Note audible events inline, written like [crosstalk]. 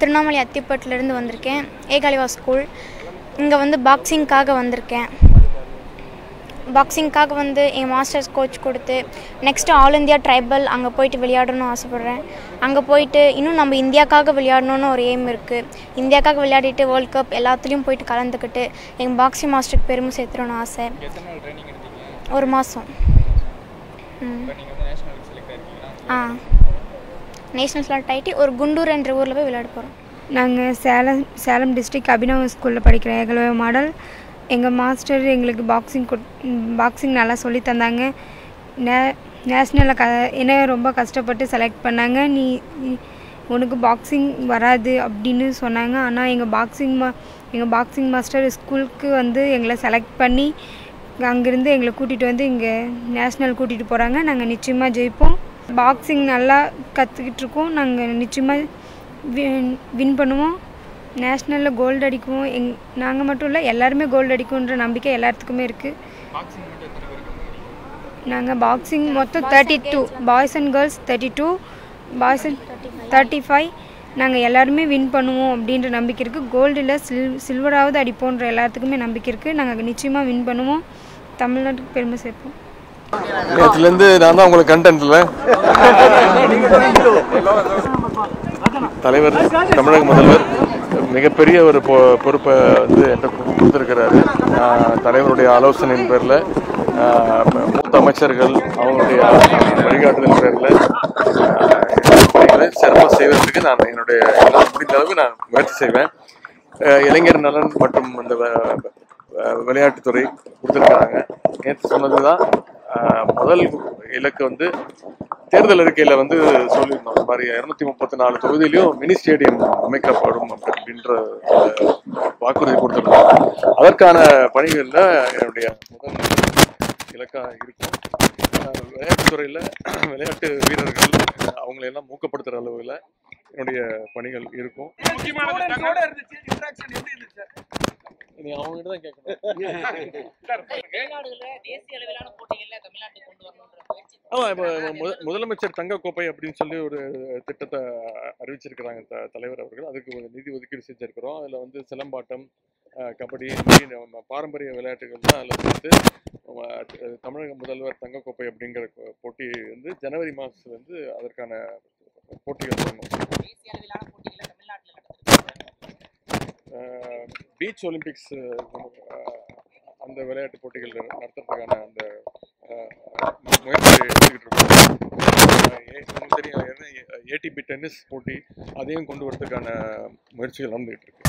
திருவண்ணாமலை அத்திப்பட்டிலேருந்து வந்திருக்கேன். ஏகாலிவா ஸ்கூல் இங்கே வந்து பாக்ஸிங்க்காக வந்திருக்கேன். பாக்ஸிங்க்காக வந்து என் மாஸ்டர்ஸ் கோச் கொடுத்து நெக்ஸ்ட்டு ஆல் இந்தியா ட்ரைபல் அங்கே போயிட்டு விளையாடணும்னு ஆசைப்பட்றேன். அங்கே போயிட்டு இன்னும் நம்ம இந்தியாக்காக விளையாடணும்னு ஒரு எய்ம் இருக்குது இந்தியாக்காக விளையாடிட்டு வேர்ல்ட் கப் எல்லாத்துலேயும் போயிட்டு கலந்துக்கிட்டு எங்கள் பாக்ஸிங் மாஸ்டருக்கு பெருமை சேர்த்துறோன்னு ஆசை. ஒரு மாதம் ம். ஆ. நேஷ்னல் செலக்ட் ஆகிட்டு ஒரு குண்டூர் என்ற ஊரில் போய் விளையாட போகிறோம் நாங்கள் சேலம் சேலம் டிஸ்ட்ரிக் அபினவ ஸ்கூலில் படிக்கிற ஏகலவ மாடல் எங்கள் மாஸ்டர் எங்களுக்கு பாக்ஸிங் பாக்ஸிங் நல்லா சொல்லி தந்தாங்க. நே நேஷ்னலில் க என்ன ரொம்ப கஷ்டப்பட்டு செலக்ட் பண்ணாங்க. நீ நீ- உனக்கு பாக்ஸிங் வராது அப்படின்னு சொன்னாங்க. ஆனால் எங்கள் பாக்ஸிங் மா எங்கள் பாக்ஸிங் மாஸ்டர் ஸ்கூலுக்கு வந்து எங்களை செலக்ட் பண்ணி அங்கேருந்து எங்களை கூட்டிகிட்டு வந்து இங்கே நேஷ்னல் கூட்டிகிட்டு போகிறாங்க நாங்கள் நிச்சயமாக ஜெயிப்போம். பாக்ஸிங் நல்லா கற்றுக்கிட்டு இருக்கோம் நாங்கள் நிச்சயமாக வின் வின் பண்ணுவோம் நேஷ்னலில் கோல்டு அடிக்குவோம். எங் நாங்கள் மட்டும் இல்லை எல்லாருமே கோல்டு அடிக்கும்ன்ற நம்பிக்கை எல்லாத்துக்குமே இருக்குது நாங்கள் பாக்ஸிங் மொத்தம் thirty two boys and girls thirty two boys and thirty five நாங்கள் எல்லாருமே வின் பண்ணுவோம் அப்படின்ற நம்பிக்கை இருக்குது கோல்டில் சில் சில்வராவது அடிப்போன்ற எல்லாத்துக்குமே நம்பிக்கை இருக்குது நாங்கள் நிச்சயமாக வின் பண்ணுவோம். தமிழ்நாட்டுக்கு பெருமை சேர்ப்போம். நேற்றுலேருந்து நான் தான் உங்களுக்கு கண்டென்ட்ல தலைவர் தமிழக முதல்வர் மிகப்பெரிய ஒரு பொ- பொறுப்பை வந்து என்கிட்ட கொடுத்துருக்கிறாரு. தலைவருடைய ஆலோசனையின் பேரில் மூத்த அமைச்சர்கள் அவங்களுடைய வழிகாட்டுதல் பேரில் சிறப்பாக செய்வதற்கு நான் என்னுடைய முடிந்த அளவு நான் முயற்சி செய்வேன். இளைஞர் நலன் மற்றும் அந்த வ- விளையாட்டுத்துறை கொடுத்துருக்காங்க நேற்று சொன்னது தான் முதல் இலக்கு வந்து தேர்தல் அறிக்கையில் வந்து சொல்லியிருந்தோம். இந்த மாதிரி இரநூத்தி முப்பத்தி நாலு தொகுதியிலையும் மினி ஸ்டேடியம் அமைக்கப்படும் அப்படி- அப்படின்ற வாக்குறுதி கொடுத்துருந்தோம். அதற்கான பணிகளில் என்னுடைய முதல் இலக்காக இருக்கும். ஆஹ், விளையாட்டுத்துறையில் விளையாட்டு வீரர்கள் அவங்களையெல்லாம் ஊக்கப்படுத்துகிற அளவில் என்னுடைய பணிகள் இருக்கும். நீ அவங்ககிட்ட தான் கேட்கணும். [laughs] வெளிநாடுகள்ல தேசிய அளவிலான போட்டிகள்ல தமிழ்நாட்டுக்கு கொண்டு வரணுன்ற முயற்சி ஆமா இப்போ முத- முதலமைச்சர் தங்க கோப்பை அப்படின்னு சொல்லி ஒரு திட்டத்தை அறிவிச்சிருக்கிறாங்க த- தலைவர் அவர்கள். அதுக்கு ஒரு நிதி ஒதுக்கீடு செஞ்சிருக்கிறோம். அதில் வந்து சிலம்பாட்டம் கபடி பாரம்பரிய விளையாட்டுகள் தான் அதில் வந்து தமிழக முதல்வர் தங்க கோப்பை அப்படிங்கிற போட்டி வந்து ஜனவரி மாதத்துல வந்து அதற்கான போட்டிகள் தொடங்கும் பீச் ஒலிம்பிக்ஸ் அந்த விளையாட்டு போட்டிகள் நடத்துறதுக்கான அந்த முயற்சி எடுத்துக்கிட்டு இருக்கோம். தெரியும் ஏடிபி டென்னிஸ் போட்டி அதையும் கொண்டு வரதுக்கான முயற்சிகள் நடந்துகிட்டு இருக்கு.